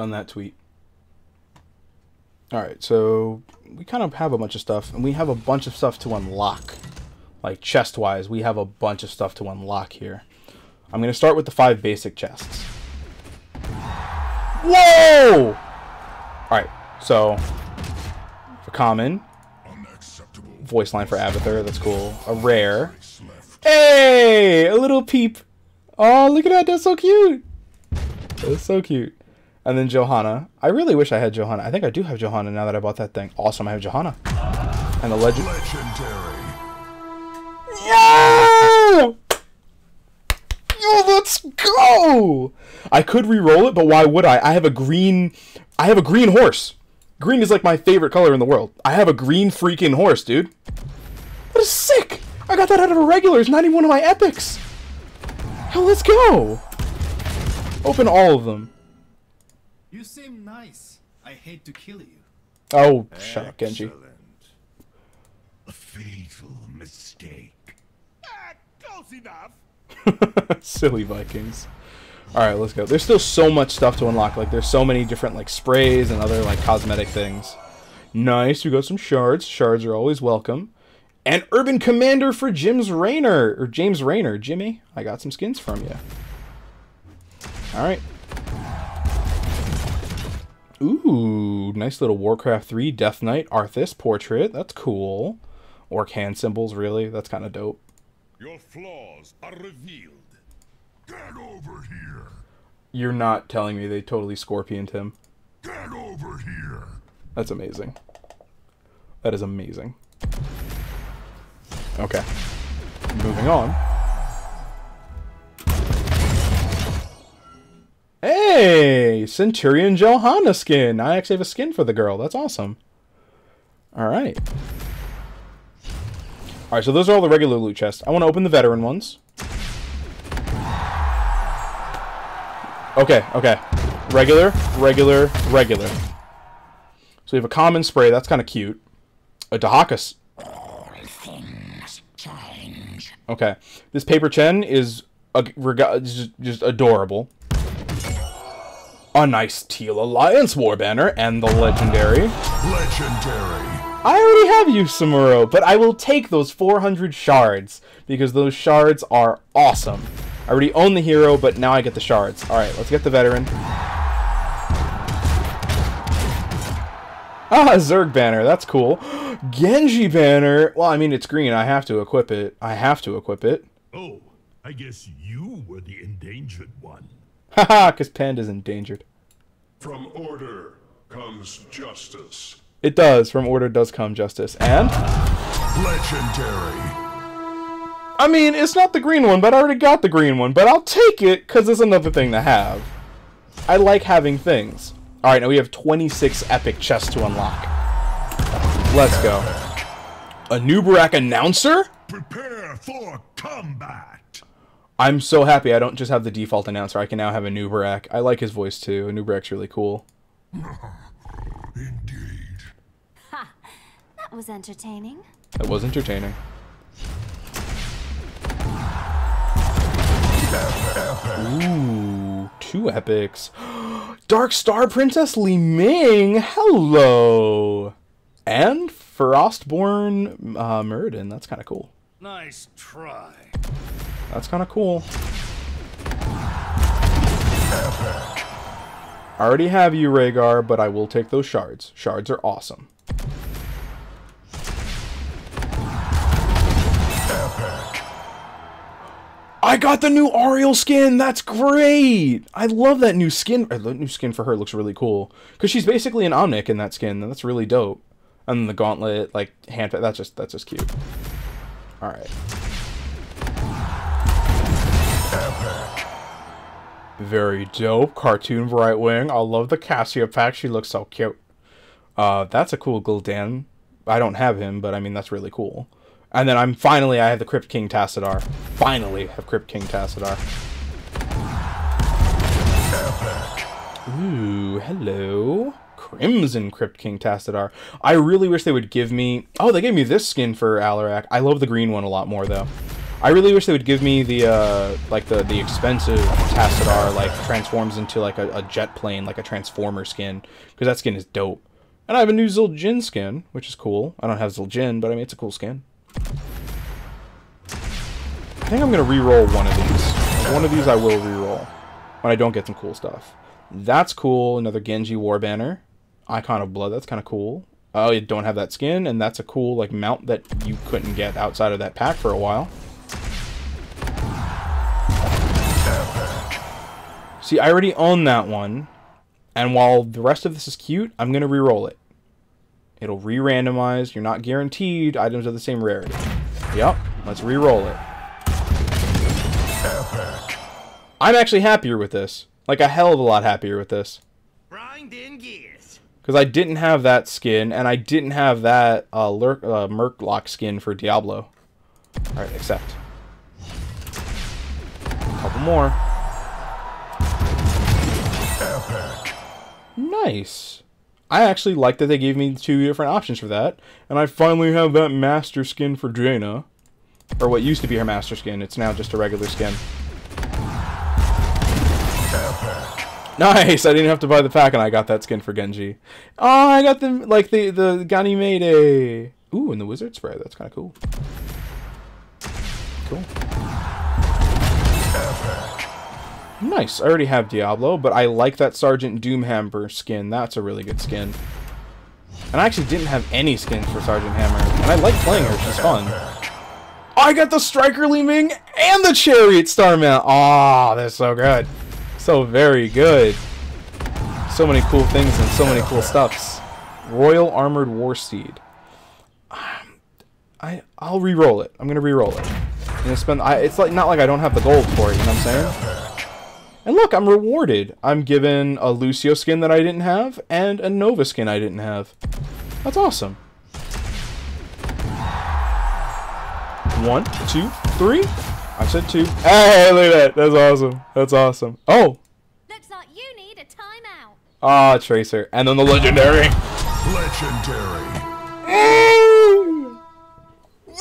done that tweet. All right, so we kind of have a bunch of stuff, and we have a bunch of stuff to unlock. Like chest-wise, we have a bunch of stuff to unlock here. I'm going to start with the five basic chests. Whoa! Alright, so for common, voice line for Abathur, that's cool. A rare. Hey! A little peep. Oh, look at that, that's so cute! That's so cute. And then Johanna. I really wish I had Johanna. I think I do have Johanna now that I bought that thing. Awesome, I have Johanna. And the legend. Legendary. Yeah! Yo, let's go! I could re-roll it, but why would I? I have a green I have a green horse. Green is like my favorite color in the world. I have a green freaking horse, dude. That is sick! I got that out of a regular. It's not even one of my epics. Hell, let's go! Open all of them. You seem nice. I hate to kill you. Oh, shut up, Genji. Excellent. A fatal mistake. Ah, close enough. Silly Vikings. Alright, let's go. There's still so much stuff to unlock. Like, there's so many different, like, sprays and other, like, cosmetic things. Nice, we got some shards. Shards are always welcome. And Urban Commander for Jim's Raynor. Or James Raynor. Jimmy, I got some skins from you. Alright. Ooh, nice little Warcraft 3 Death Knight Arthas portrait. That's cool. Orc hand symbols, really. That's kind of dope. Your flaws are revealed. Get over here. You're not telling me they totally scorpioned him. Get over here. That's amazing. That is amazing. Okay. Moving on. Centurion Johanna skin! I actually have a skin for the girl. That's awesome. Alright. Alright, so those are all the regular loot chests. I want to open the veteran ones. Okay, okay. Regular, regular, regular. So we have a common spray. That's kind of cute. A Dehaka. s- Okay. This paper chen is a, just, just adorable. A nice Teal Alliance war banner and the legendary. Legendary. I already have you, Samuro, but I will take those 400 shards because those shards are awesome. I already own the hero, but now I get the shards. All right, let's get the veteran. Ah, Zerg banner. That's cool. Genji banner. Well, I mean, it's green. I have to equip it. I have to equip it. Oh, I guess you were the endangered one. Haha, because Panda's endangered. From order comes justice. It does. From order does come justice. And? Legendary. I mean, it's not the green one, but I already got the green one. But I'll take it because it's another thing to have. I like having things. All right, now we have 26 epic chests to unlock. Let's go. Anub'arak announcer? Prepare for combat. I'm so happy I don't just have the default announcer. I can now have Anub'arak. I like his voice too. Anub'arak's really cool. Indeed. Ha! That was entertaining. That was entertaining. Ooh, two epics. Dark Star Princess Li Ming, hello! And Frostborn uh, Muradin, that's kind of cool. Nice try. That's kind of cool. I already have you, Rehgar, but I will take those shards. Shards are awesome. I got the new Auriel skin. That's great. I love that new skin. uh, The new skin for her looks really cool because she's basically an Omnic in that skin. That's really dope. And the gauntlet, like hand, that's just that's just cute. All right. Very dope. Cartoon Brightwing. I love the Cassia pack. She looks so cute. Uh, that's a cool Gul'dan. I don't have him, but I mean that's really cool. And then I'm finally I have the Crypt King Tassadar. Finally have Crypt King Tassadar. Ooh, hello. Crimson Crypt King Tassadar. I really wish they would give me... Oh, they gave me this skin for Alarak. I love the green one a lot more, though. I really wish they would give me the uh, like the the expensive Tassadar like transforms into like a, a jet plane, like a transformer skin, because that skin is dope. And I have a new Zul'jin skin, which is cool. I don't have Zul'jin, but I mean it's a cool skin. I think I'm gonna re-roll one of these. One of these I will re-roll when I don't get some cool stuff. That's cool. Another Genji War Banner, Icon of Blood. That's kind of cool. Oh, you don't have that skin, and that's a cool like mount that you couldn't get outside of that pack for a while. See, I already own that one, and while the rest of this is cute, I'm gonna re-roll it. It'll re-randomize. You're not guaranteed items of the same rarity. Yep, let's re-roll it. I'm actually happier with this. Like a hell of a lot happier with this. Because I didn't have that skin, and I didn't have that uh, Lurk, uh, Murklock skin for Diablo. Alright, accept. Couple more. Nice. I actually like that they gave me two different options for that, and I finally have that master skin for Jaina. Or what used to be her master skin, it's now just a regular skin. Nice! I didn't have to buy the pack and I got that skin for Genji. Oh, I got the, like, the, the Ganymede. Ooh, and the Wizard Spray. That's kind of cool. Cool. Nice. I already have Diablo, but I like that Sergeant Doomhammer skin. That's a really good skin. And I actually didn't have any skins for Sergeant Hammer. And I like playing her. She's fun. I got the Striker Li Ming and the Chariot Star Mount. Oh, that's so good. So very good. So many cool things and so many cool stuffs. Royal Armored War Steed. I I'll re-roll it. I'm gonna re-roll it. I'm gonna spend. I, it's like not like I don't have the gold for it. You know what I'm saying? And look, I'm rewarded. I'm given a Lucio skin that I didn't have and a Nova skin I didn't have. That's awesome. One, two, three. I said two. Hey, look at that. That's awesome. That's awesome. Oh. Looks like you need a timeout. Ah, Tracer. And then the legendary. Legendary.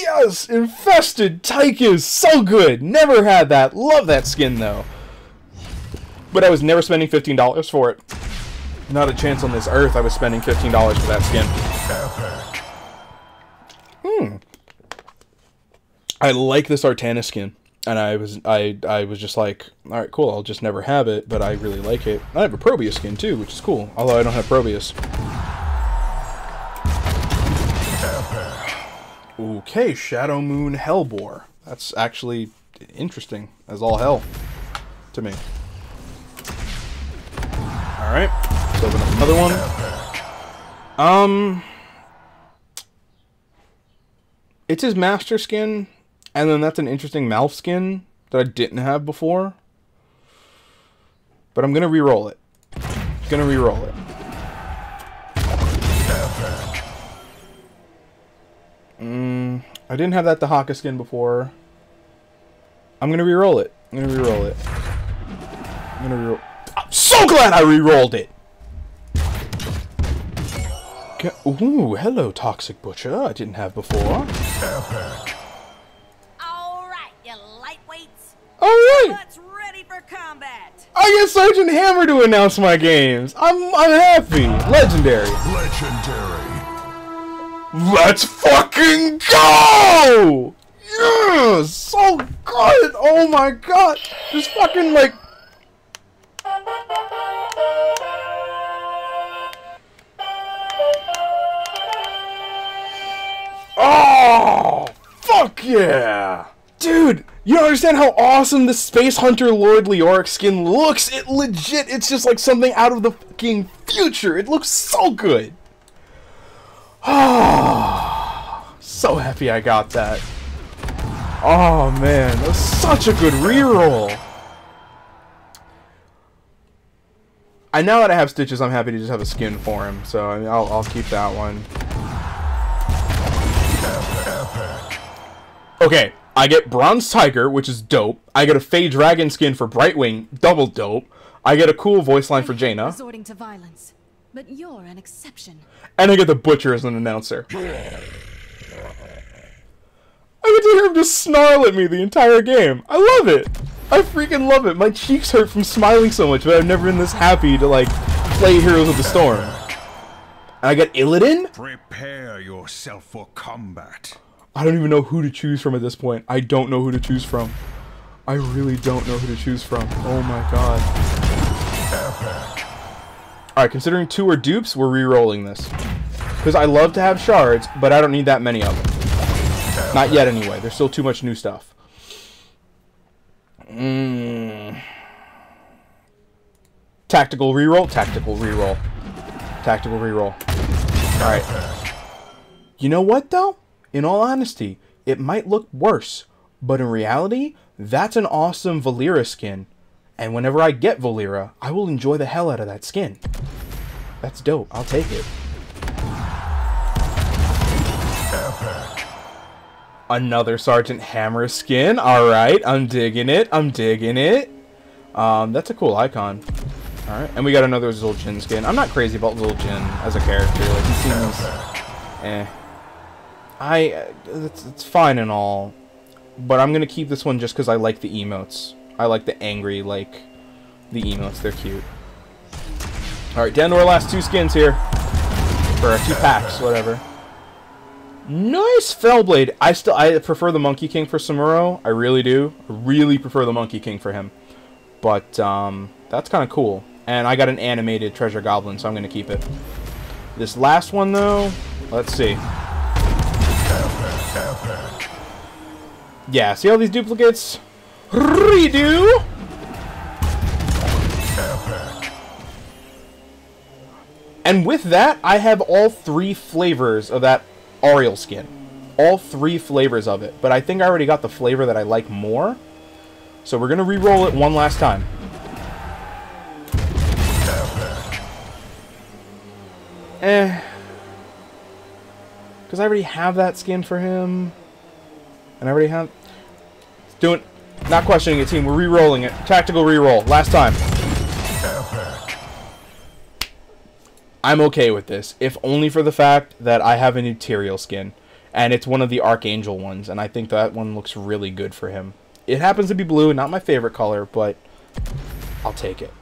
Yes! Infested Tychus! So good! Never had that. Love that skin, though. But I was never spending $15 for it. Not a chance on this earth I was spending $15 for that skin. Hmm. I like this Artanis skin. And I was I I was just like, alright, cool, I'll just never have it, but I really like it. I have a Probius skin too, which is cool. Although I don't have Probius. Okay, Shadow Moon Hellbore. That's actually interesting as all hell to me. Alright, let's open up another one. Um, it's his master skin, and then that's an interesting mouth skin that I didn't have before. But I'm gonna re-roll it. Gonna re-roll it. Mm, I didn't have that Dehaka skin before. I'm gonna re-roll it. I'm gonna re-roll it. I'm gonna re-roll. I'm so glad I re-rolled it. Ooh, hello, Toxic Butcher. I didn't have before. All right, you lightweights. All right. Let's ready for combat. I get Sergeant Hammer to announce my games. I'm I'm happy. Legendary. Legendary. Let's fucking go! Yeah, so good. Oh my god, just fucking like. Yeah! Dude, you don't understand how awesome the Space Hunter Lord Leoric skin looks. It legit, it's just like something out of the fucking future. It looks so good. Ah, so happy I got that. Oh man, that was such a good reroll. And now that I have Stitches, I'm happy to just have a skin for him. So I mean, I'll, I'll keep that one. Okay, I get Bronze Tiger, which is dope. I get a Fey Dragon skin for Brightwing, double dope. I get a cool voice line for Jaina. Resorting to violence, but you're an exception. And I get the Butcher as an announcer. I get to hear him just snarl at me the entire game. I love it. I freaking love it. My cheeks hurt from smiling so much, but I've never been this happy to like play Heroes of the Storm. And I get Illidan? Prepare yourself for combat. I don't even know who to choose from at this point. I don't know who to choose from. I really don't know who to choose from. Oh my god. Alright, considering two are dupes, we're re-rolling this. Because I love to have shards, but I don't need that many of them. Not yet, anyway. There's still too much new stuff. Mm. Tactical reroll. Tactical reroll. Tactical reroll. Alright. You know what, though? In all honesty, it might look worse. But in reality, that's an awesome Valeera skin. And whenever I get Valeera, I will enjoy the hell out of that skin. That's dope. I'll take it. Epic. Another Sergeant Hammer skin. Alright, I'm digging it. I'm digging it. Um, that's a cool icon. Alright, and we got another Zul'jin skin. I'm not crazy about Zul'jin as a character. Like, he seems... Eh. I... Uh, it's, it's fine and all. But I'm gonna keep this one just because I like the emotes. I like the angry, like, the emotes. They're cute. Alright, down to our last two skins here. For two packs, whatever. Nice Felblade. I still I prefer the Monkey King for Samuro. I really do. I really prefer the Monkey King for him. But um, that's kind of cool. And I got an animated Treasure Goblin, so I'm going to keep it. This last one, though, let's see. Yeah, see all these duplicates? Redo! And with that, I have all three flavors of that Auriel skin. All three flavors of it. But I think I already got the flavor that I like more. So we're going to re-roll it one last time. Eh. Because I already have that skin for him. And I already have... Doing... Not questioning it, team. We're re-rolling it. Tactical re-roll. Last time. I'm okay with this, if only for the fact that I have a new Tyrael skin, and it's one of the Archangel ones, and I think that one looks really good for him. It happens to be blue, not my favorite color, but I'll take it.